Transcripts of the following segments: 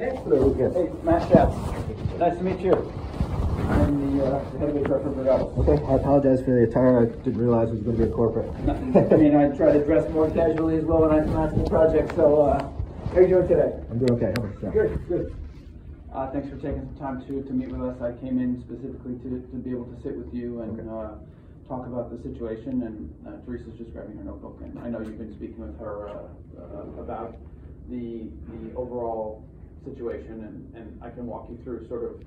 Hey, Matt. Nice to meet you. I'm the uh, head of HR for. Okay, I apologize for the attire. I didn't realize it was going to be a corporate. I mean, I try to dress more casually as well when I to the project, so, uh, how are you doing today? I'm doing okay. How about yourself? Good, good. Uh, thanks for taking some time to, to meet with us. I came in specifically to, to be able to sit with you and, Okay. uh, talk about the situation, and uh, Teresa's just grabbing her notebook, and I know you've been speaking with her, uh, uh, about the, the overall situation, and, and I can walk you through sort of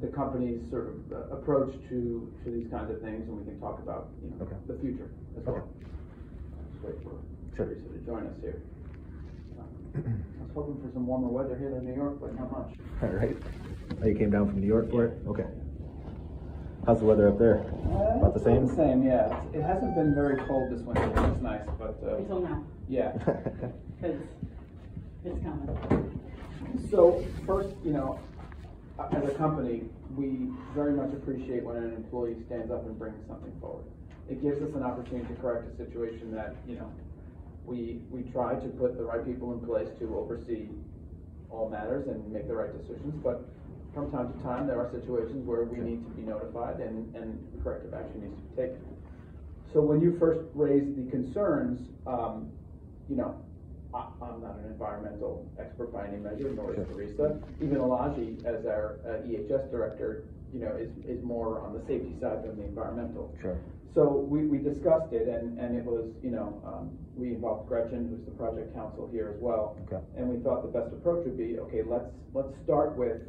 the company's sort of uh, approach to, to these kinds of things, and we can talk about, you know, Okay. the future as Okay. well. Just wait for Sure. Teresa to join us here. Uh, I was hoping for some warmer weather here than New York, but not much. All right. Oh, you came down from New York for it? Okay. How's the weather up there? Uh, About the same? The same, yeah. It's- It hasn't been very cold this winter, which is nice, but, uh, Until now, yeah. because it's coming. So first, you know, as a company, we very much appreciate when an employee stands up and brings something forward. It gives us an opportunity to correct a situation that, you know, we, we try to put the right people in place to oversee all matters and make the right decisions, but from time to time, there are situations where we need to be notified and, and corrective action needs to be taken. So when you first raised the concerns, um, you know, I'm not an environmental expert by any measure, nor is. Teresa. Even Alaji, as our uh, EHS director, you know, is, is more on the safety side than the environmental. Sure. So we, we discussed it and, and it was, you know, um, we involved Gretchen, who's the project counsel here as well. Okay. And we thought the best approach would be, okay, let's, let's start with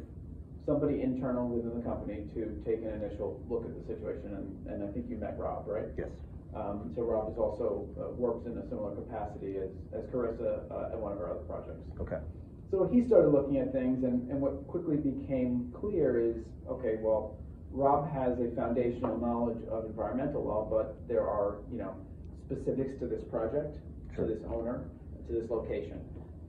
somebody internal within the company to take an initial look at the situation and, and I think you met Rob, right? Yes. Um, so Rob is also, uh, works in a similar capacity as, as Carissa, uh, at one of our other projects. Okay. So he started looking at things, and, and what quickly became clear is, okay, well, Rob has a foundational knowledge of environmental law, but there are, you know, specifics to this project, to this owner, to this location.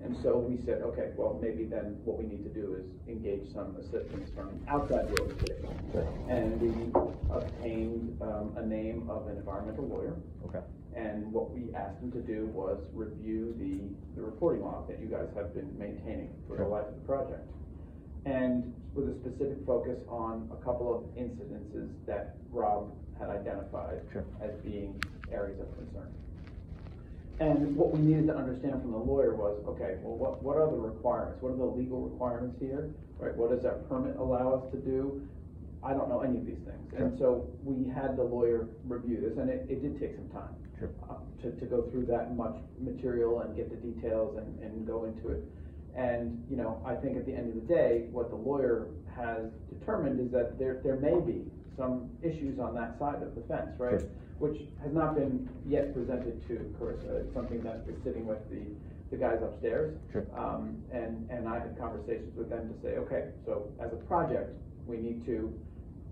And so we said, okay, well, maybe then what we need to do is engage some assistance from outside the organization. Sure. And we obtained, um, a name of an environmental lawyer. Okay. And what we asked him to do was review the, the reporting log that you guys have been maintaining for the life of the project. And with a specific focus on a couple of incidences that Rob had identified Sure. as being areas of concern. And what we needed to understand from the lawyer was, okay, well, what, what are the requirements? What are the legal requirements here? Right, what does that permit allow us to do? I don't know any of these things. And so we had the lawyer review this, and it, it did take some time Sure. uh, to, to go through that much material and get the details and, and go into it. And, you know, I think at the end of the day, what the lawyer has determined is that there, there may be some issues on that side of the fence, right? Sure. Which has not been yet presented to Carissa, it's something that is sitting with the, the guys upstairs. Sure. Um, and, and I had conversations with them to say, okay, so as a project, we need to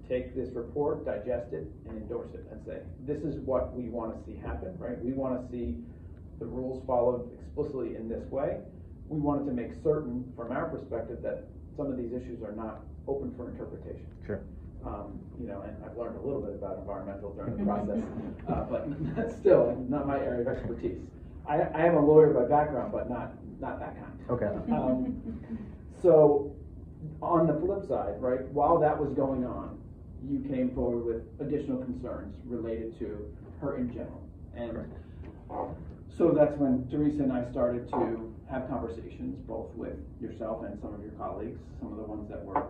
take this report, digest it, and endorse it, and say, this is what we wanna see happen, right? We wanna see the rules followed explicitly in this way. We wanted to make certain, from our perspective, that some of these issues are not open for interpretation. Sure. Um, you know, and I've learned a little bit about environmental during the process, uh, but still, not my area of expertise. I, I am a lawyer by background, but not, not that kind. Okay. Um, so, on the flip side, right, while that was going on, you came forward with additional concerns related to her in general. And so that's when Teresa and I started to have conversations, both with yourself and some of your colleagues, some of the ones that were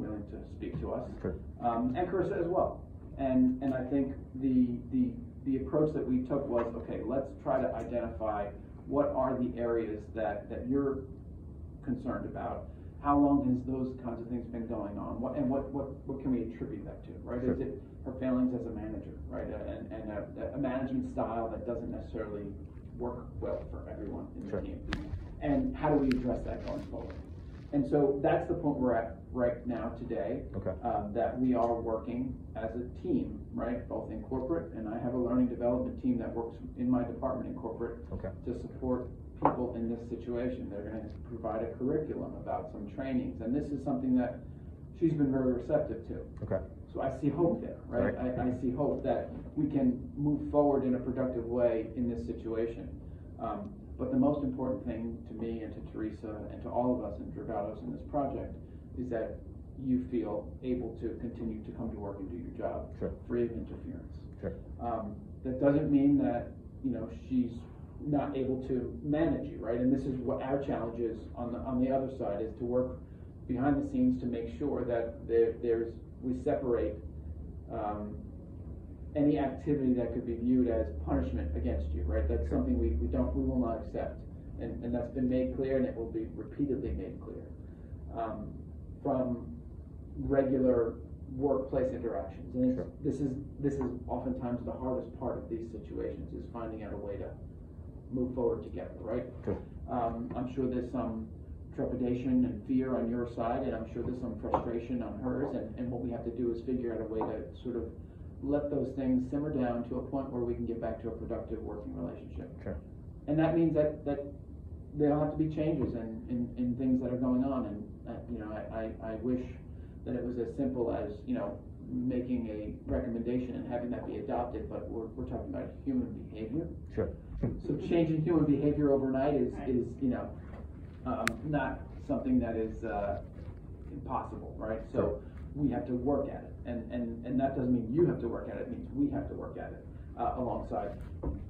willing to speak to us Sure. um, and Carissa as well. And, and I think the, the, the approach that we took was, okay, let's try to identify what are the areas that, that you're concerned about. How long has those kinds of things been going on? What, and what, what, what can we attribute that to, right? Is it her failings as a manager, right? And, and a, a management style that doesn't necessarily work well for everyone in the team? And how do we address that going forward? And so that's the point we're at right now today Okay. um, that we are working as a team, right, both in corporate, and I have a learning development team that works in my department in corporate Okay. to support people in this situation. They're gonna provide a curriculum about some trainings, and this is something that she's been very receptive to. Okay. So I see hope there, right? Right. I, I see hope that we can move forward in a productive way in this situation. Um, But the most important thing to me and to Teresa and to all of us in Dragados in this project is that you feel able to continue to come to work and do your job. Sure. Free of interference. Sure. Um, that doesn't mean that, you know, she's not able to manage you, right? And this is what our challenge is on the, on the other side, is to work behind the scenes to make sure that there, there's, we separate, um, any activity that could be viewed as punishment against you, right? That's something we, we don't, we will not accept. And, and that's been made clear and it will be repeatedly made clear. Um, from regular workplace interactions. And Sure. this is, this is oftentimes the hardest part of these situations, is finding out a way to move forward together, right? Sure. Um, I'm sure there's some trepidation and fear on your side, and I'm sure there's some frustration on hers, and, and what we have to do is figure out a way to sort of let those things simmer down to a point where we can get back to a productive working relationship. Sure. And that means that, that there'll have to be changes in, in, in things that are going on, and, uh, you know, I, I, I wish that it was as simple as, you know, making a recommendation and having that be adopted, but we're, we're talking about human behavior. Sure. So changing human behavior overnight is, is, you know, um, not something that is, uh, impossible, right? So we have to work at it, and, and, and that doesn't mean you have to work at it, it means we have to work at it, uh, alongside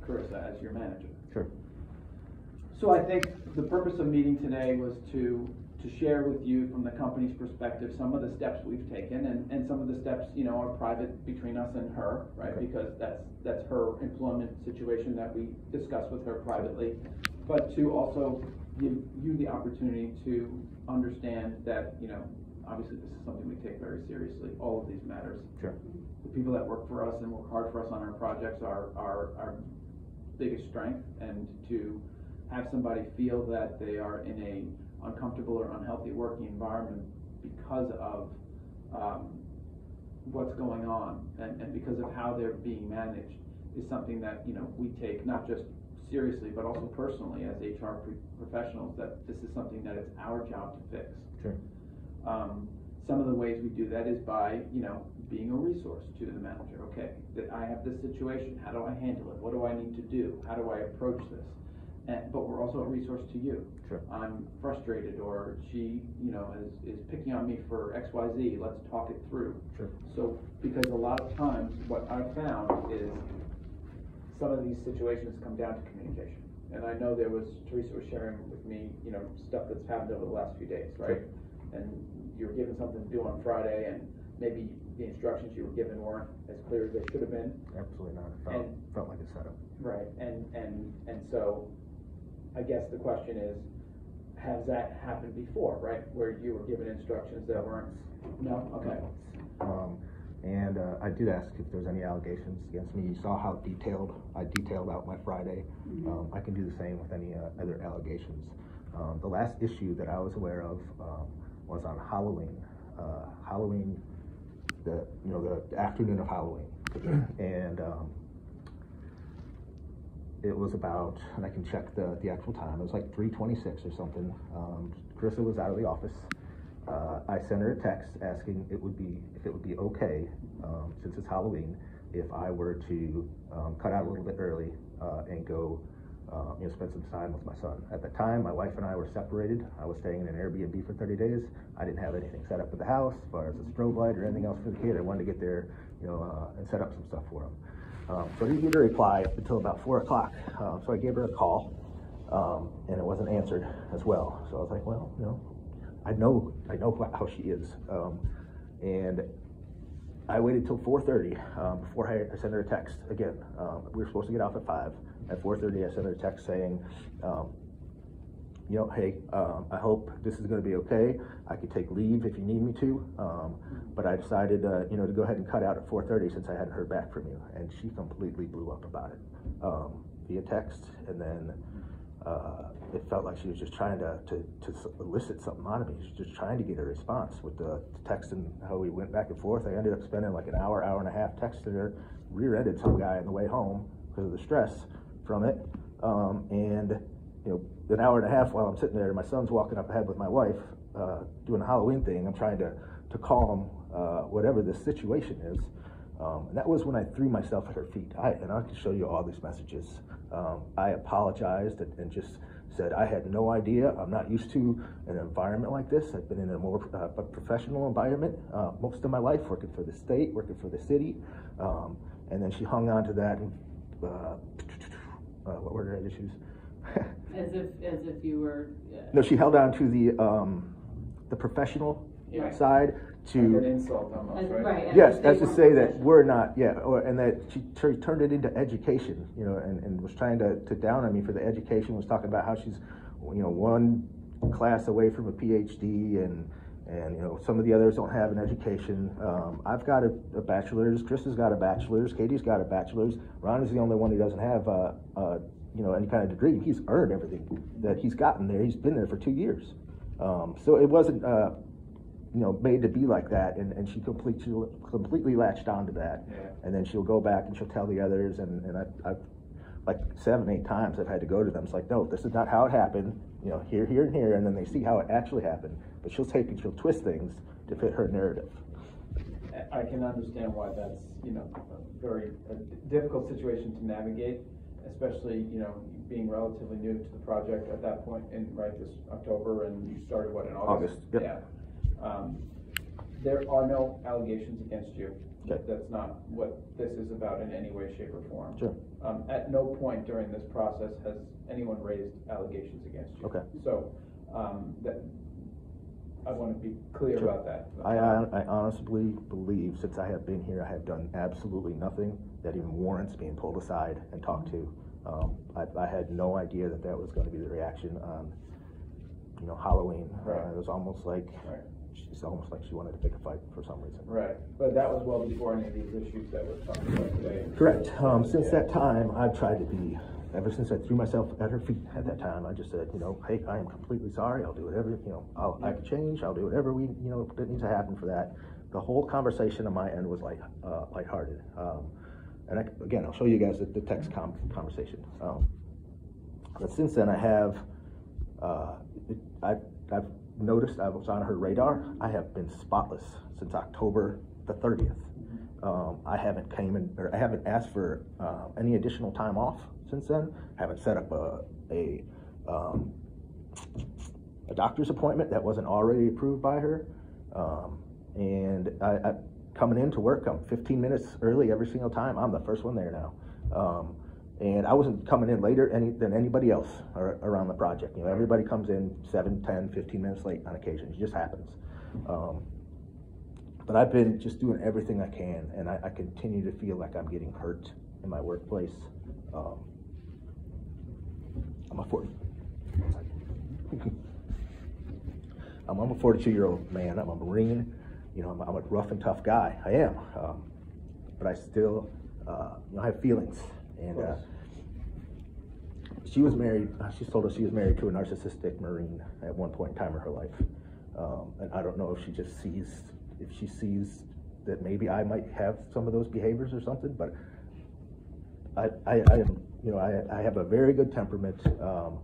Carissa as your manager. Sure. So I think the purpose of meeting today was to, to share with you from the company's perspective, some of the steps we've taken, and, and some of the steps, you know, are private between us and her, right? Okay. Because that's, that's her employment situation that we discuss with her privately. But to also give you the opportunity to understand that, you know, obviously this is something we take very seriously, all of these matters. Sure. The people that work for us and work hard for us on our projects are, are our biggest strength, and to have somebody feel that they are in a uncomfortable or unhealthy working environment because of, um, what's going on and, and because of how they're being managed is something that, you know, we take not just seriously, but also personally as HR pre- professionals, that this is something that it's our job to fix. Sure. Um, some of the ways we do that is by, you know, being a resource to the manager. Okay, that I have this situation. How do I handle it? What do I need to do? How do I approach this? And, but we're also a resource to you. Sure. I'm frustrated, or she, you know, is, is picking on me for X, Y, Z. Let's talk it through. Sure. So, because a lot of times, what I've found is some of these situations come down to communication. And I know there was, Teresa was sharing with me, you know, stuff that's happened over the last few days, right? And you were given something to do on Friday, and maybe the instructions you were given weren't as clear as they should have been. Absolutely not. It felt, And- felt like a setup. Right, and, and, and so, I guess the question is, has that happened before, right? Where you were given instructions that weren't, no, okay, Um, and uh, I did ask if there's any allegations against me. You saw how detailed I detailed out my Friday. Um, I can do the same with any uh, other allegations. Um, the last issue that I was aware of um, was on Halloween. Uh, Halloween, the you know the afternoon of Halloween, and um, it was about, and I can check the, the actual time, it was like three twenty-six or something. Um, Carissa was out of the office. Uh, I sent her a text asking it would be, if it would be okay, um, since it's Halloween, if I were to, um, cut out a little bit early, uh, and go, uh, you know, spend some time with my son. At the time, my wife and I were separated. I was staying in an Airbnb for thirty days. I didn't have anything set up at the house, as far as a strobe light or anything else for the kid. I wanted to get there, you know, uh, and set up some stuff for him. Um, so I didn't get a reply until about four o'clock. Um, so I gave her a call, um, and it wasn't answered as well. So I was like, well, you know, I know, I know how she is. Um, and I waited till four thirty, um, before I, I sent her a text again. We were supposed to get off at five. At four thirty, I sent her a text saying, you know, hey, um, I hope this is gonna be okay. I could take leave if you need me to. Um, but I decided, uh, you know, to go ahead and cut out at four thirty since I hadn't heard back from you. And she completely blew up about it, um, via text. And then, uh, it felt like she was just trying to, to, to elicit something out of me. She was just trying to get a response with the text and how we went back and forth. I ended up spending like an hour, hour and a half texting her, rear-ended some guy on the way home because of the stress from it. Um, and, you know, an hour and a half while I'm sitting there, my son's walking up ahead with my wife, uh, doing a Halloween thing. I'm trying to, to calm, uh, whatever this situation is. Um, and that was when I threw myself at her feet. I, and I can show you all these messages. Um, I apologized and, and just said I had no idea. I'm not used to an environment like this. I've been in a more uh, professional environment uh, most of my life, working for the state, working for the city. Um, and then she hung on to that. And, uh, uh, what were her issues? As if, as if you were. uh, no, she held on to the um, the professional Right. side Like an to insult almost, right? right, yes, if they as to say that we're not, yeah, or, and that she tur- turned it into education, you know, and, and was trying to, to down on me for the education, was talking about how she's, you know, one class away from a PhD and, and, you know, some of the others don't have an education. Um, I've got a, a bachelor's, Chris has got a bachelor's, Katie's got a bachelor's, Ron is the only one who doesn't have, a, uh, you know, any kind of degree. He's earned everything that he's gotten there. He's been there for two years. Um, so it wasn't, uh, you know, made to be like that, and, and she completely completely latched onto that. Yeah. And then she'll go back and she'll tell the others, and, and I've, I've like seven, eight times I've had to go to them. It's like, no, this is not how it happened. You know, here, here, and here, and then they see how it actually happened. But she'll take and she'll twist things to fit her narrative. I can understand why that's, you know, a very a difficult situation to navigate, especially, you know, being relatively new to the project at that point in, right, this October, and you started, what, in August? August, yep. Yeah. Um, There are no allegations against you. Okay. That's not what this is about in any way, shape, or form. Sure. Um, at no point during this process has anyone raised allegations against you. Okay. So, um, that, I wanna be clear Sure. about that. I, I I honestly believe since I have been here, I have done absolutely nothing that even warrants being pulled aside and talked to. Um, I, I had no idea that that was going to be the reaction on, you know, Halloween. Uh, Right. it was almost like Right. it's almost like she wanted to pick a fight for some reason. Right, but that was well before any of these issues that we're talking about today. Correct. Um, since that time, I've tried to be. Ever since I threw myself at her feet at that time, I just said, you know, hey, I am completely sorry. I'll do whatever, you know, I'll, I can change. I'll do whatever we, you know, that needs to happen for that. The whole conversation on my end was like, uh, lighthearted. Um, and I, again, I'll show you guys the, the text com- conversation. Um, but since then, I have, uh, it, I, I've noticed I was on her radar. I have been spotless since October the 30th. Um, I haven't came in, or I haven't asked for uh, any additional time off since then. Haven't set up a a, um, a doctor's appointment that wasn't already approved by her. Um, and I, I coming into work, I'm 15 minutes early every single time. I'm the first one there now. Um, and I wasn't coming in later any, than anybody else ar- around the project. You know, everybody comes in 7, 10, 15 minutes late on occasion. It just happens. Um, but I've been just doing everything I can, and I, I continue to feel like I'm getting hurt in my workplace. Um, I'm a 40. I'm, I'm a 42 year old man. I'm a Marine. You know, I'm, I'm a rough and tough guy. I am. Um, but I still, uh, you know, I have feelings. And uh, she was married. Uh, she's told us she was married to a narcissistic Marine at one point in time in her life. Um, and I don't know if she just sees, if she sees that maybe I might have some of those behaviors or something. But I, I, I am, you know, I, I have a very good temperament. Um,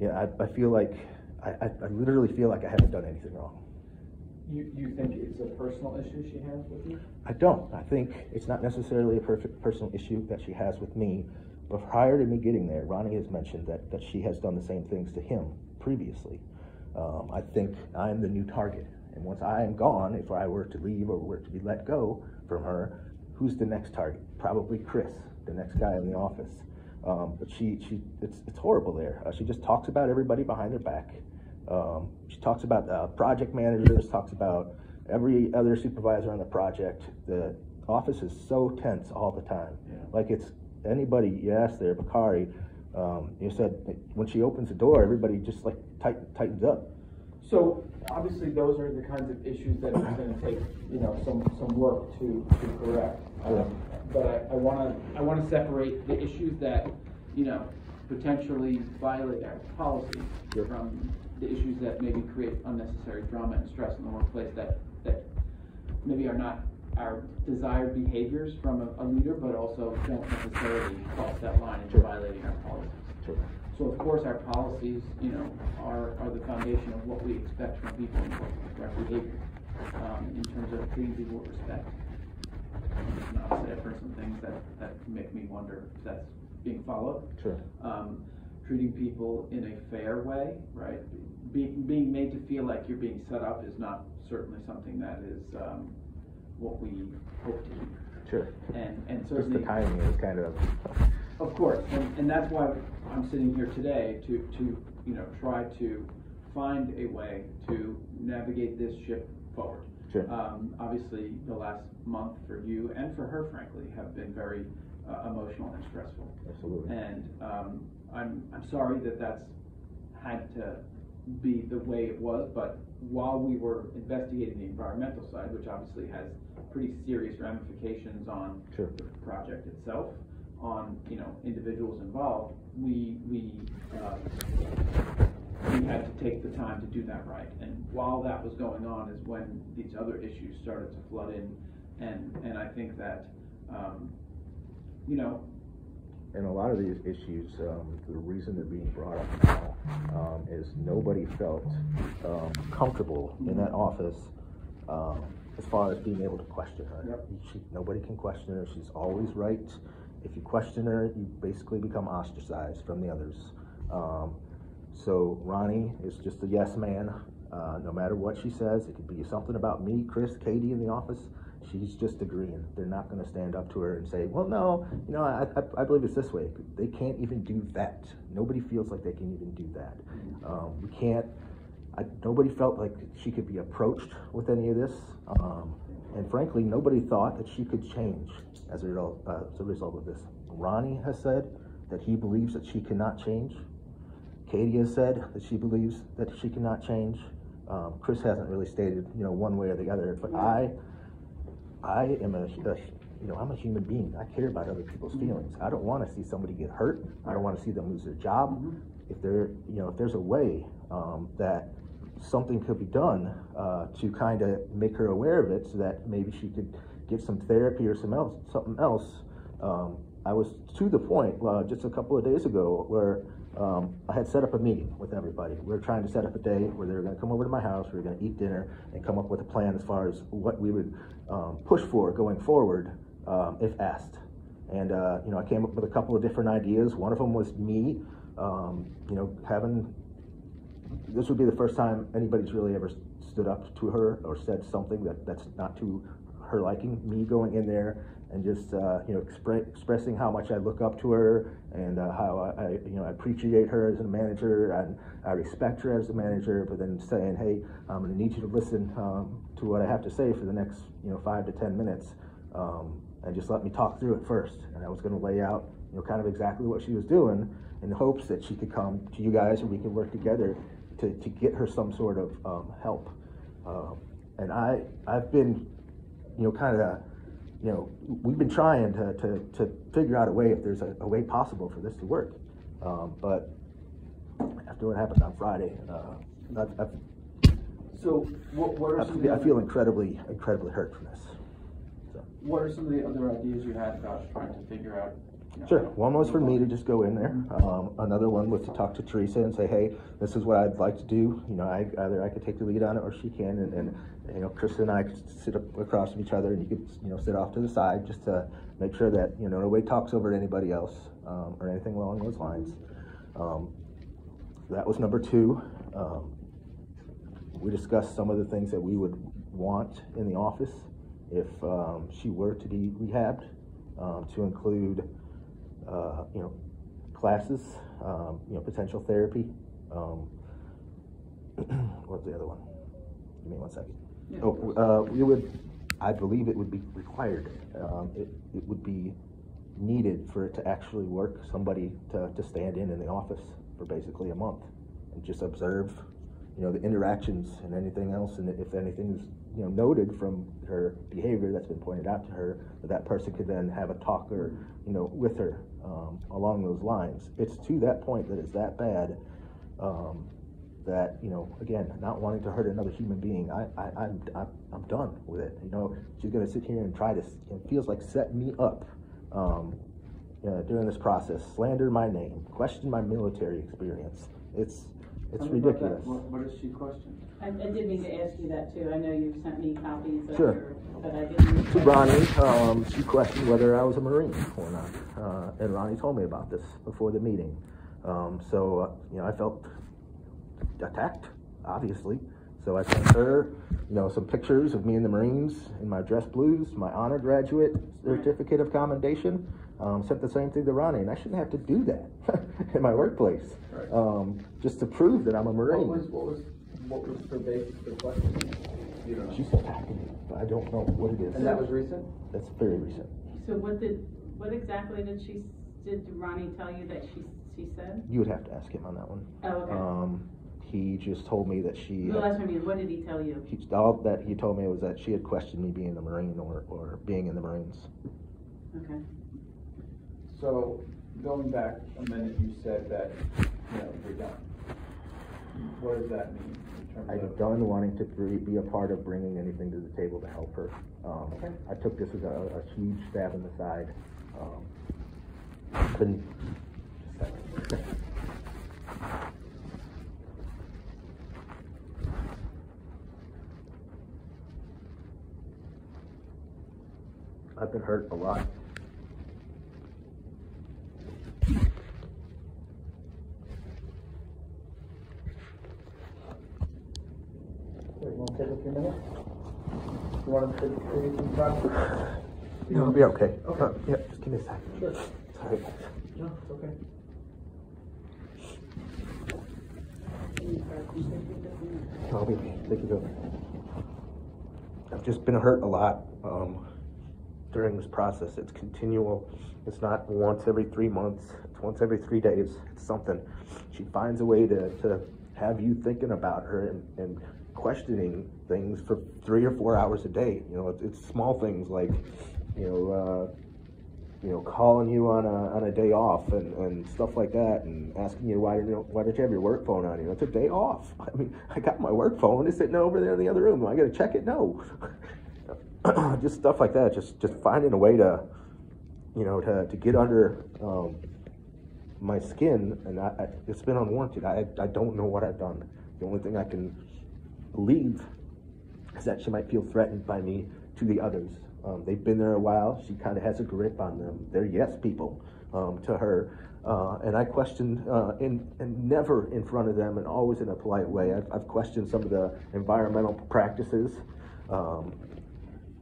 yeah, I, I feel like I, I, I literally feel like I haven't done anything wrong. You, you think it's a personal issue she has with you? I don't. I think it's not necessarily a perfect personal issue that she has with me. But prior to me getting there, Ronnie has mentioned that, that she has done the same things to him previously. Um, I think I'm the new target. And once I am gone, if I were to leave or were to be let go from her, who's the next target? Probably Chris, the next guy in the office. Um, but she, she, it's, it's horrible there. Uh, she just talks about everybody behind their back. Um, she talks about uh, project managers, talks about every other supervisor on the project. The office is so tense all the time. Yeah. Like it's anybody you ask there, Bakari, um, you said when she opens the door, everybody just like tight, tightens up. So, obviously, those are the kinds of issues that it's gonna take, you know, some, some work to, to correct. Um, But I, I wanna, I wanna separate the issues that, you know, potentially violate our policy Sure. from the issues that maybe create unnecessary drama and stress in the workplace that, that maybe are not our desired behaviors from a, a leader, but also don't necessarily cross that line into Sure. violating our policies. Sure. So of course, our policies, you know, are, are the foundation of what we expect from people in work, our behavior, um, in terms of treating people with respect. and obviously I've heard some things that, that make me wonder if that's being followed. Sure. Um, treating people in a fair way, right? Being, being made to feel like you're being set up is not certainly something that is, um, what we hope to hear. Sure. And, and Just the timing is kind of, Of course, and, and that's why I'm sitting here today to, to, you know, try to find a way to navigate this ship forward. Sure. Um, obviously, the last month for you and for her frankly have been very, uh, emotional and stressful. absolutely. And, um, I'm, I'm sorry that that's had to be the way it was, but while we were investigating the environmental side, which obviously has pretty serious ramifications on Sure. the project itself, on, you know, individuals involved, we, we, uh, we had to take the time to do that right. And while that was going on is when these other issues started to flood in. And, and I think that, um, you know, And a lot of these issues, um, the reason they're being brought up now, um, is nobody felt, um, comfortable in that office, um, as far as being able to question her. Yep. She, nobody can question her, she's always right. If you question her, you basically become ostracized from the others. Um, so Ronnie is just a yes man, uh, no matter what she says, it could be something about me, Chris, Katie in the office, she's just agreeing. They're not gonna stand up to her and say, well, no, you know, I, I, I believe it's this way. They can't even do that. Nobody feels like they can even do that. Um, we can't, I, nobody felt like she could be approached with any of this. Um, and frankly, nobody thought that she could change as a result, uh, as a result of this. Ronnie has said that he believes that she cannot change. Katie has said that she believes that she cannot change. Um, Chris hasn't really stated, you know, one way or the other, but I, I am a, a, you know, I'm a human being. I care about other people's feelings. I don't want to see somebody get hurt. I don't want to see them lose their job. If there, you know, if there's a way um, that something could be done uh, to kind of make her aware of it, so that maybe she could get some therapy or some else, something else. Um, I was to the point uh, just a couple of days ago where um, I had set up a meeting with everybody. We were trying to set up a day where they were going to come over to my house, we were going to eat dinner, and come up with a plan as far as what we would um, push for going forward um, if asked. And uh, you know, I came up with a couple of different ideas. One of them was me, um, you know, having this would be the first time anybody's really ever stood up to her or said something that, that's not to her liking. Me going in there and just uh, you know expre- expressing how much I look up to her and uh, how I, I you know I appreciate her as a manager and I respect her as a manager. But then saying, hey, I'm going to need you to listen um, to what I have to say for the next you know five to ten minutes. Um, and just let me talk through it first. And I was going to lay out, you know, kind of exactly what she was doing in hopes that she could come to you guys and we could work together to, to get her some sort of um, help. Um, and I, I've been, you know, kind of, you know, we've been trying to, to, to figure out a way if there's a, a way possible for this to work. Um, but after what happened on Friday, uh, I've, I've, so what, what are I some of feel, I feel incredibly, incredibly hurt from this. So. what are some of the other ideas you had about trying to figure out? Sure. One was for me to just go in there. Um, another one was to talk to Teresa and say, hey, this is what I'd like to do. You know, I, either I could take the lead on it or she can. And, and you know, Chris and I could sit up across from each other and you could, you know, sit off to the side just to make sure that, you know, nobody talks over anybody else um, or anything along those lines. Um, that was number two. Um, we discussed some of the things that we would want in the office if um, she were to be rehabbed, um, to include, uh, you know, classes, um, you know, potential therapy. Um, what's the other one? Give me one second. Yeah. Oh, uh, we would, I believe it would be required. Um, it, it would be needed for it to actually work. Somebody to, to stand in in the office for basically a month and just observe, you know, the interactions and anything else. And if anything is, you know, noted from her behavior that's been pointed out to her, that that person could then have a talk or, you know, with her um, along those lines. It's to that point that it's that bad. Um, that you know again not wanting to hurt another human being I, I I'm, I'm I'm done with it you know she's gonna sit here and try to it feels like set me up um, uh, during this process slander my name question my military experience it's It's Tell me about that. ridiculous. What, what does she question? I, I did mean to ask you that too. I know you've sent me copies of Sure. your, but I didn't. To Ronnie, um, she questioned whether I was a Marine or not, uh, and Ronnie told me about this before the meeting. Um, so, uh, you know, I felt attacked, obviously. So I sent her, you know, some pictures of me in the Marines in my dress blues, my honor graduate certificate of commendation. Um, sent the same thing to Ronnie, and I shouldn't have to do that in my workplace, Right. um, just to prove that I'm a Marine. What was, what was, what was her basis for the question? You know. She said packing, but I don't know what it is. And that was recent? That's very recent. So what did, what exactly did she, did Ronnie tell you that she, she said? You would have to ask him on that one. Oh, okay. Um, he just told me that she. The last one, you- what did he tell you? He, all that he told me was that she had questioned me being a Marine or, or being in the Marines. Okay. So, going back a minute, you said that, you know, you're done. What does that mean in terms I'm of? done wanting to be, be a part of bringing anything to the table to help her. Um, Okay. I took this as a, a huge stab in the side. Um, couldn't. I've been hurt a lot. Wait, you wanna take a few minutes? You wanna take, take some time? No, I'll be okay. Okay. Uh, yeah, just give me a second. Sure. Sorry. No, it's okay. I'll be okay. Thank you, Bill. I've just been hurt a lot um, during this process. It's continual. It's not once every three months. It's once every three days. It's something. She finds a way to, to have you thinking about her and, and questioning things for three or four hours a day. You know, it's, it's small things like, you know, uh, you know, calling you on a on a day off and, and stuff like that, and asking you why didn't why don't you have your work phone on you? It's a day off. I mean, I got my work phone. It's sitting over there in the other room. I got to check it? No. just stuff like that. Just just finding a way to, you know, to to get under um, my skin, and I, I, it's been unwarranted. I I don't know what I've done. The only thing I can believe is that she might feel threatened by me to the others. Um, they've been there a while. She kind of has a grip on them. They're yes people um, to her. Uh, and I questioned, uh, in, and never in front of them, and always in a polite way. I've, I've questioned some of the environmental practices. Um,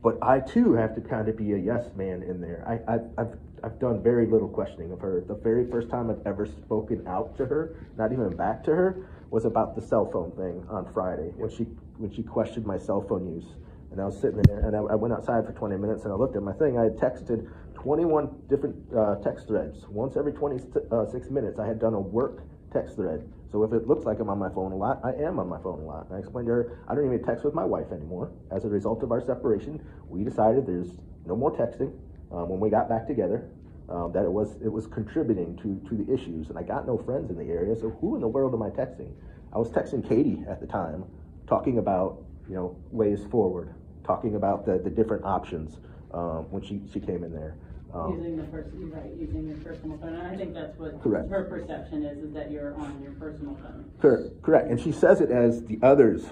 but I too have to kind of be a yes man in there. I, I, I've, I've done very little questioning of her. The very first time I've ever spoken out to her, not even back to her, was about the cell phone thing on Friday when she when she questioned my cell phone use. And I was sitting there, and I, I went outside for 20 minutes, and I looked at my thing. I had texted 21 different uh, text threads. Once every 26 minutes, I had done a work text thread. So if it looks like I'm on my phone a lot, I am on my phone a lot. And I explained to her, I don't even text with my wife anymore. As a result of our separation, we decided there's no more texting um, when we got back together. Um, that it was it was contributing to to the issues, and I got no friends in the area. So who in the world am I texting? I was texting Katie at the time, talking about you know ways forward, talking about the the different options um, when she she came in there. Um, Using the person, right, using your personal phone, and I think that's what Correct. her perception is, is that you're on your personal phone. Correct, correct. And she says it as the others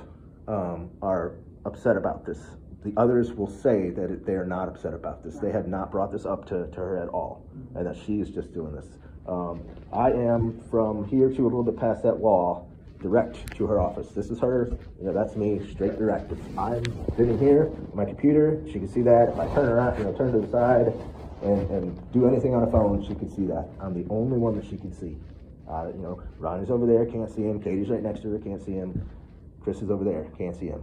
um, are upset about this. The others will say that they are not upset about this. They have not brought this up to, to her at all, and that she is just doing this. Um, I am from here to a little bit past that wall, direct to her office. This is her. You know, that's me, straight direct. If I'm sitting here, my computer, she can see that. If I turn around, you know, turn to the side, and, and do anything on a phone, she can see that. I'm the only one that she can see. Uh, you know, Ronnie's over there, can't see him. Katie's right next to her, can't see him. Chris is over there, can't see him.